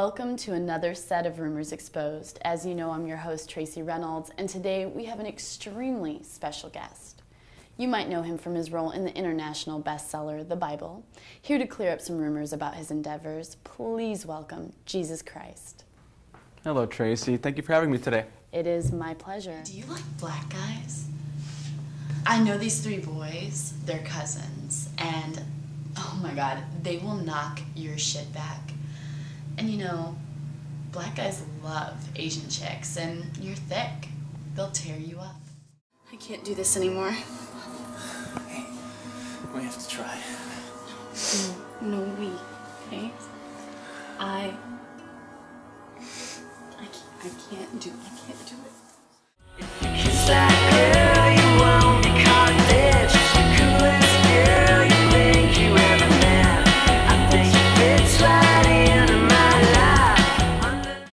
Welcome to another set of Rumors Exposed. As you know, I'm your host, Tracy Reynolds, and today we have an extremely special guest. You might know him from his role in the international bestseller, The Bible. Here to clear up some rumors about his endeavors, please welcome Jesus Christ. Hello, Tracy. Thank you for having me today. It is my pleasure. Do you like black guys? I know these three boys, they're cousins, and oh my god, they will knock your shit back. And you know, black guys love Asian chicks, and you're thick. They'll tear you up. I can't do this anymore. Okay. We have to try. No, no, we. Okay? I. I can't, I can't do I can't do it.